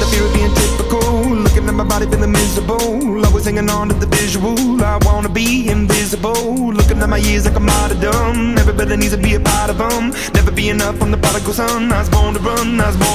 Of being typical. Looking at my body feeling miserable. Always hanging on to the visual. I wanna be invisible. Looking at my years like a martyrdom. Everybody needs to be a part of them. Never be enough from the prodigal son. I was born to run. I was born